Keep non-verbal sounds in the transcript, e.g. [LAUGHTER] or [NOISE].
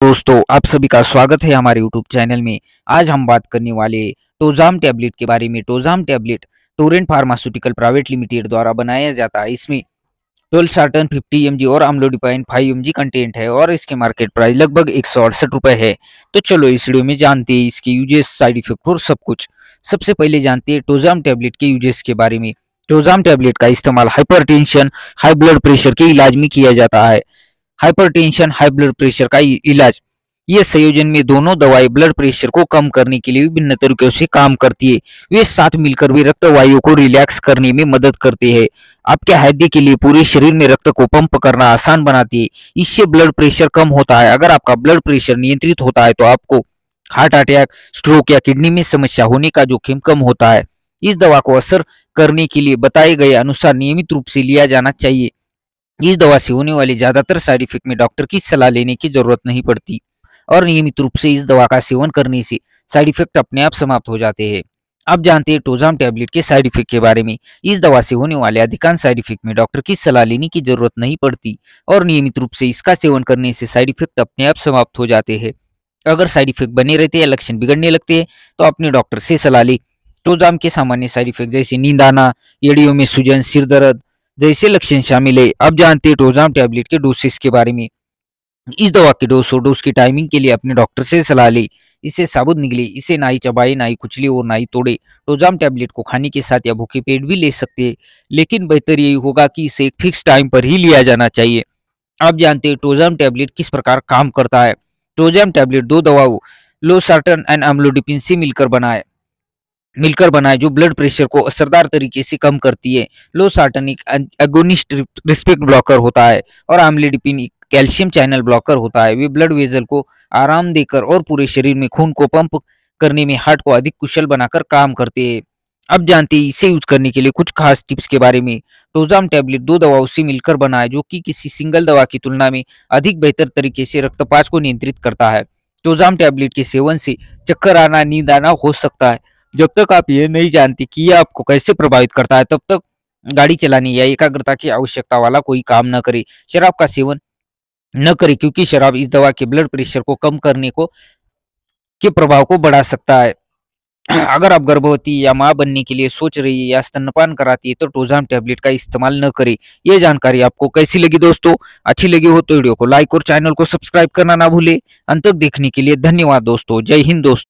दोस्तों, आप सभी का स्वागत है हमारे यूट्यूब चैनल में। आज हम बात करने वाले टोजाम टैबलेट के बारे में। Tozam tablet Torrent pharmaceutical private limited द्वारा बनाया जाता है। इसमें ट्वेल्व सार्टन फिफ्टी एम और अम्लोडिपाइन फाइव एम कंटेंट है और इसके मार्केट प्राइस लगभग एक सौ अड़सठ रुपए है। तो चलो इस वीडियो में जानते हैं इसके यूजेस साइड इफ़ेक्ट और सब कुछ। सबसे पहले जानते हैं टोजाम टैबलेट के यूजेस के बारे में। टोजाम टैबलेट का इस्तेमाल हाइपरटेंशन हाई ब्लड प्रेशर के इलाज में किया जाता है। हाइपरटेंशन हाई ब्लड प्रेशर का इलाज। ये संयोजन में दोनों दवाई ब्लड प्रेशर को कम करने के लिए विभिन्न तरीकों से काम करती है। वे साथ मिलकर भी रक्त वायु को रिलैक्स करने में मदद करते हैं। आपके हृदय के लिए पूरे शरीर में रक्त को पंप करना आसान बनाती है। इससे ब्लड प्रेशर कम होता है। अगर आपका ब्लड प्रेशर नियंत्रित होता है तो आपको हार्ट अटैक स्ट्रोक या किडनी में समस्या होने का जोखिम कम होता है। इस दवा को असर करने के लिए बताए गए अनुसार नियमित रूप से लिया जाना चाहिए। इस दवा से होने वाले ज़्यादातर साइड इफ़ेक्ट में डॉक्टर की सलाह लेने की ज़रूरत नहीं पड़ती और नियमित रूप से इस दवा का सेवन करने से साइड इफ़ेक्ट अपने आप समाप्त हो जाते हैं। अब जानते हैं टोजाम टैबलेट के साइड इफ़ेक्ट के बारे में। इस दवा से होने वाले अधिकांश साइड इफ़ेक्ट में डॉक्टर की सलाह लेने की ज़रूरत नहीं पड़ती और नियमित रूप से इसका सेवन करने से साइड इफ़ेक्ट अपने आप समाप्त हो जाते हैं। अगर साइड इफ़ेक्ट बने रहते हैं, लक्षण बिगड़ने लगते हैं तो अपने डॉक्टर से सलाह ली। टोजाम के सामान्य साइड इफ़ेक्ट जैसे नींद आना, एड़ियों में सूजन, सिर दर्द जैसे लक्षण शामिल है। अब जानते हैं टोजाम टैबलेट के डोसेस के बारे में। इस दवा के डोज और डोज की टाइमिंग के लिए अपने डॉक्टर से सलाह ली। इसे साबुत निकले। इसे नाई चबाए, ना ही कुचले और ना ही तोड़े। टोजाम टैबलेट को खाने के साथ या भूखे पेट भी ले सकते हैं। लेकिन बेहतर यही होगा कि इसे एक फिक्स टाइम पर ही लिया जाना चाहिए। आप जानते हैं टोजाम टैबलेट किस प्रकार काम करता है। टोजाम टैबलेट दो दवाओं लोसार्टन एंड अम्लोडिपिन से मिलकर बना है। मिलकर बनाए, जो ब्लड प्रेशर को असरदार तरीके से कम करती है। लो सार्टन एक एगोनिस्ट रिस्पेक्ट ब्लॉकर होता है और आमलेडिपिन कैल्शियम चैनल ब्लॉकर होता है। वे ब्लड वेजल को आराम देकर और पूरे शरीर में खून को पंप करने में हार्ट को अधिक कुशल बनाकर काम करते हैं। अब जानते हैं, इसे यूज़ करने के लिए कुछ खास टिप्स के बारे में। टोजाम टैबलेट दो दवाओं से मिलकर बना है जो कि किसी सिंगल दवा की तुलना में अधिक बेहतर तरीके से रक्तपात को नियंत्रित करता है। टोजाम टैबलेट के सेवन से चक्कर आना, नींद आना हो सकता है। जब तक आप ये नहीं जानते कि यह आपको कैसे प्रभावित करता है, तब तक गाड़ी चलाने या एकाग्रता की आवश्यकता वाला कोई काम न करे, शराब का सेवन न करे, क्योंकि शराब इस दवा के ब्लड प्रेशर को कम करने को, के प्रभाव को बढ़ा सकता है। [CLEARS THROAT] अगर आप गर्भवती या माँ बनने के लिए सोच रही है या स्तनपान कराती है तो टोजाम टैबलेट का इस्तेमाल न करें। यह जानकारी आपको कैसी लगी दोस्तों? अच्छी लगी हो तो वीडियो को लाइक और चैनल को सब्सक्राइब करना ना भूले। अंत तक देखने के लिए धन्यवाद दोस्तों। जय हिंद दोस्तों